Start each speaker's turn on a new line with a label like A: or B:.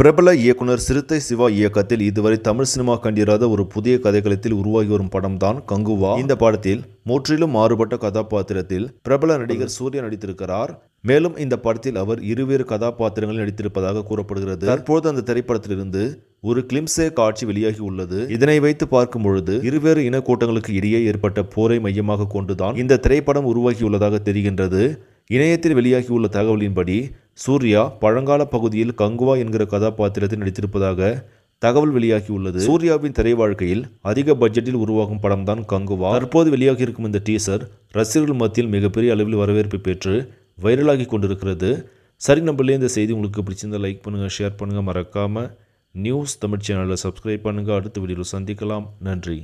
A: பிரபல இயக்குனர் சிறுத்தை சிவா இயக்கத்தில் இதுவரை தமிழ் சினிமா கண்டிராத ஒரு புதிய கதைக்களத்தில் உருவாகி வரும் படம்தான் கங்குவா. இந்த படத்தில் முற்றிலும் மாறுபட்ட கதாபாத்திரத்தில் பிரபல நடிகர் சூர்யா நடித்திருக்கிறார். மேலும் இந்த படத்தில் அவர் இருவேறு கதாபாத்திரங்களில் நடித்திருப்பதாக கூறப்படுகிறது. தற்போது அந்த திரைப்படத்திலிருந்து ஒரு கிளிம்சே காட்சி வெளியாகி உள்ளது. இதனை வைத்து பார்க்கும் பொழுது இருவேறு இனக்கூட்டங்களுக்கு இடையே ஏற்பட்ட போரை மையமாக கொண்டுதான் இந்த திரைப்படம் உருவாகியுள்ளதாக தெரிகின்றது. இணையத்தில் வெளியாகியுள்ள தகவலின்படி சூர்யா பழங்கால பகுதியில் கங்குவா என்கிற கதாபாத்திரத்தில் நடித்திருப்பதாக தகவல் வெளியாகியுள்ளது. சூர்யாவின் திரை வாழ்க்கையில் அதிக பட்ஜெட்டில் உருவாகும் படம்தான் கங்குவா. தற்போது வெளியாகி இருக்கும் இந்த டீசர் ரசிகர்கள் மத்தியில் மிகப்பெரிய அளவில் வரவேற்பு பெற்று வைரலாகி கொண்டிருக்கிறது. சரி நம்மளே இந்த செய்தி உங்களுக்கு பிடிச்சிருந்தா லைக் பண்ணுங்கள் ஷேர் பண்ணுங்கள் மறக்காமல் நியூஸ் தமிழ் சேனலை சப்ஸ்கிரைப் பண்ணுங்கள் அடுத்த வீடியோவில் சந்திக்கலாம். நன்றி.